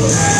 Música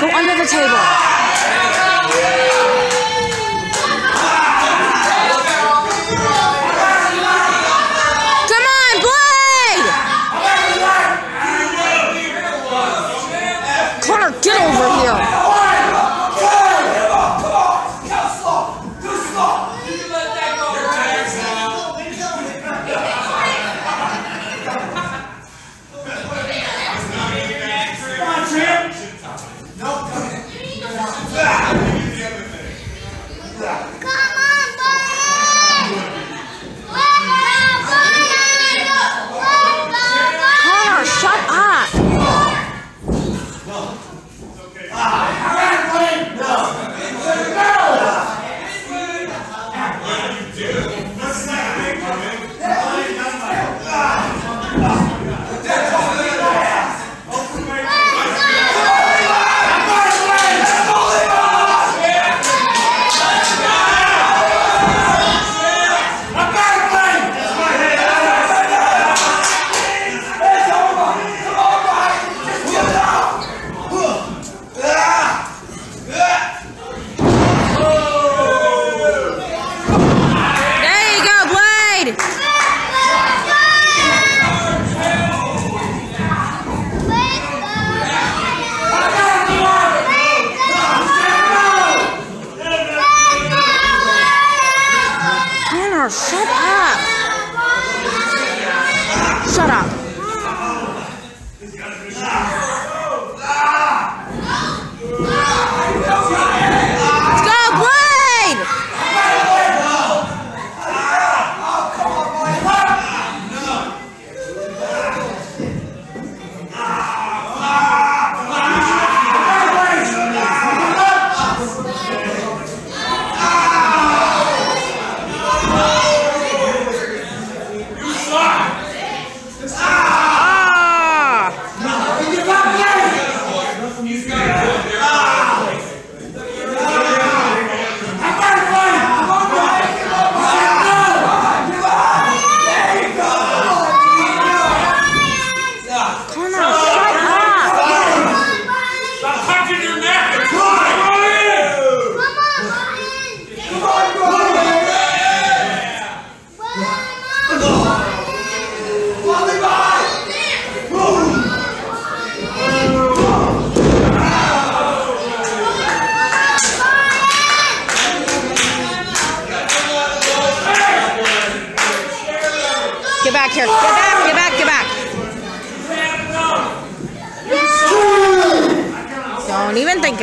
Go under the table.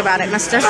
About it, mister.